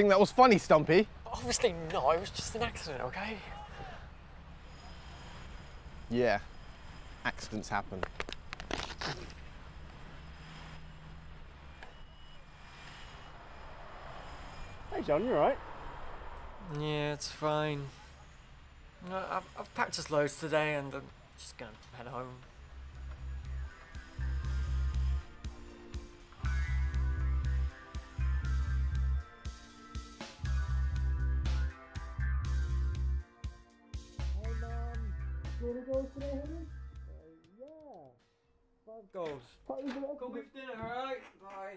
think that was funny, Stumpy? Obviously not, it was just an accident, okay? Yeah, accidents happen. Hey, John, you alright? Yeah, it's fine. Uh, I've, I've practiced loads today and I'm just gonna head home. Wanna go today, honey? Uh, yeah. Five goals. Party Go with dinner, alright? Bye.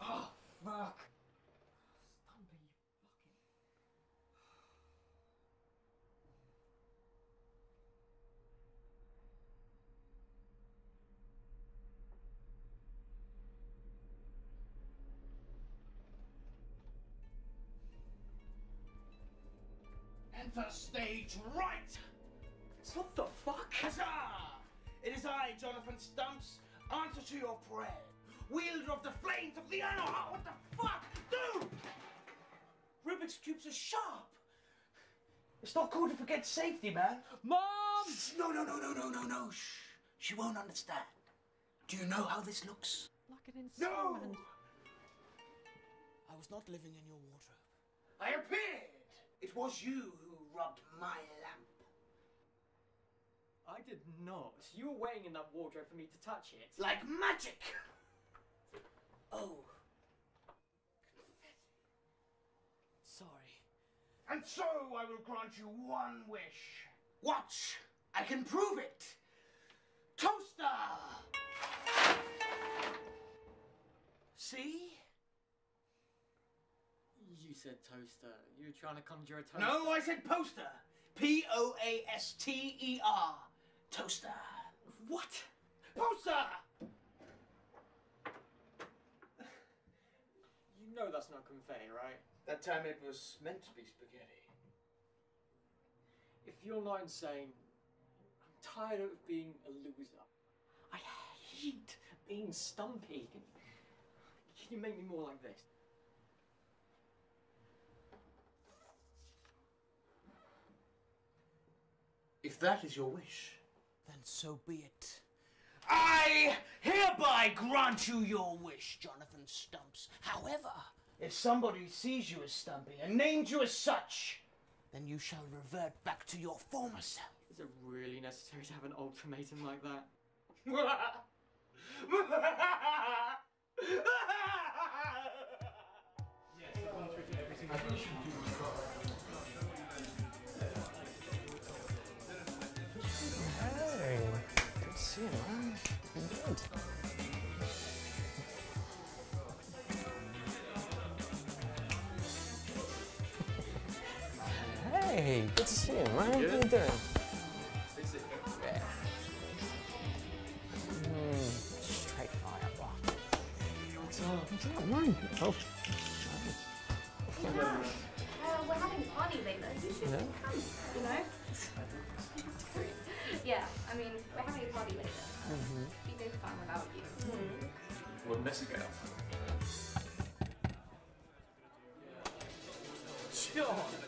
Oh, fuck. Stumpy, you fucking... Enter stage right! What the fuck? Huzzah! It is I, Jonathan Stumps, answer to your prayer. Wielder of the flames of the Anno. What the fuck? Dude! Rubik's Cubes are sharp! It's not cool to forget safety, man. Mom! No, no, no, no, no, no, no. Shh. She won't understand. Do you know how this looks? Like an No! installment. I was not living in your wardrobe. I appeared! It was you who rubbed my lamp. I did not. You were waiting in that wardrobe for me to touch it. Like magic! Oh. Confetti. Sorry. And so I will grant you one wish. Watch! I can prove it! You said toaster. You were trying to conjure a toaster. No, I said poster. P O A S T E R. Toaster. What? Poster! You know that's not confetti, right? That time it was meant to be spaghetti. If you're not insane, I'm tired of being a loser. I hate being stumpy. Can you make me more like this? If that is your wish, then so be it. I hereby grant you your wish, Jonathan Stumps. However, if somebody sees you as Stumpy and names you as such, then you shall revert back to your former self. Is it really necessary to have an ultimatum like that? Hey, Hey, good to see you, man. How you doing? Yeah. Mm, straight fire, bro. What's up? What's up, man? Oh. Uh, we're having a party later. You should Yeah. come, you know? yeah, I mean, we're having a party later. It'd be no fun without you. We're missing out. John!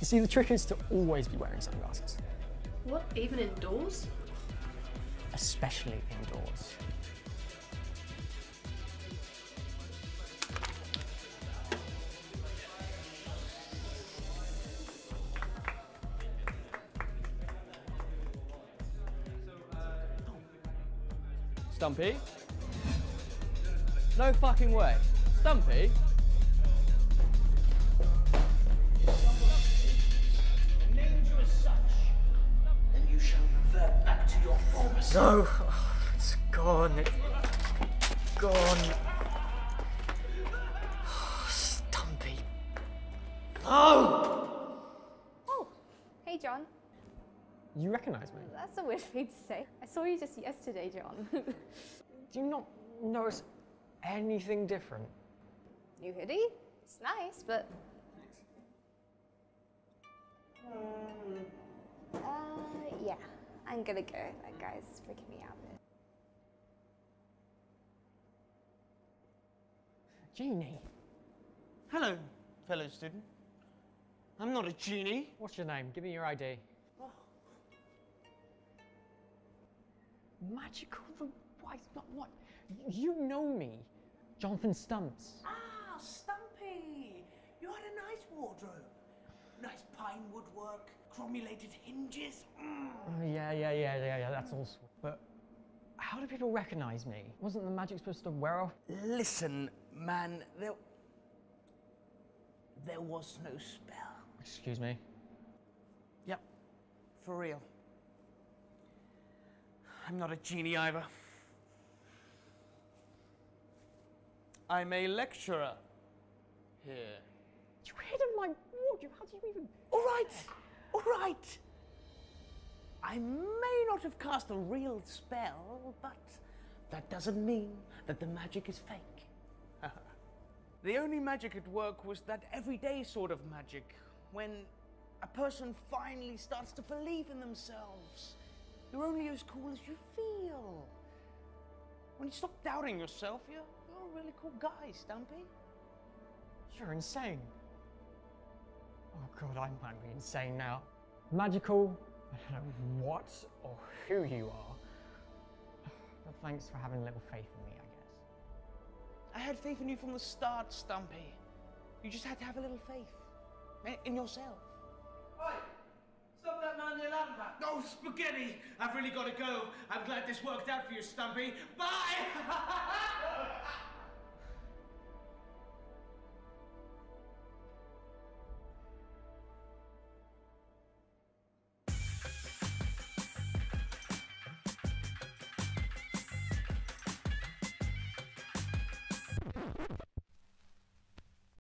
You see, the trick is to always be wearing sunglasses, What, even indoors? especially indoors. Stumpy? No fucking way. Stumpy? Former self. No! It's gone. It's gone. Stumpy. Oh! Hey, John. You recognise me? That's a weird thing to say. I saw you just yesterday, John. Do you not notice anything different? New hoodie? It's nice, but. Uh, yeah. I'm gonna go. That guy's freaking me out a bit. Genie. Hello, fellow student. I'm not a genie. What's your name? Give me your ID. Magical the wise not what? You know me, Jonathan Stumps. Ah, Stumpy! You had a nice wardrobe. Nice pine woodwork, chromulated hinges. Mm. Oh, yeah, yeah, yeah, yeah, yeah. That's all. sw- But how do people recognise me? Wasn't the magic supposed to wear off? Listen, man, there. There was no spell. Excuse me. Yep, for real. I'm not a genie either. I'm a lecturer here. You hid in my wardrobe. How do you even? All right, all right. I may not have cast a real spell, but that doesn't mean that the magic is fake. the only magic at work was that everyday sort of magic, when a person finally starts to believe in themselves. You're only as cool as you feel. When you stop doubting yourself, you're, you're a really cool guy, Stumpy. You're insane. Oh god, I might be insane now. Magical. I don't know what or who you are. But thanks for having a little faith in me, I guess. I had faith in you from the start, Stumpy. You just had to have a little faith in yourself. Oi! Stop that man near Lampa! No, spaghetti! I've really got to go. I'm glad this worked out for you, Stumpy. Bye!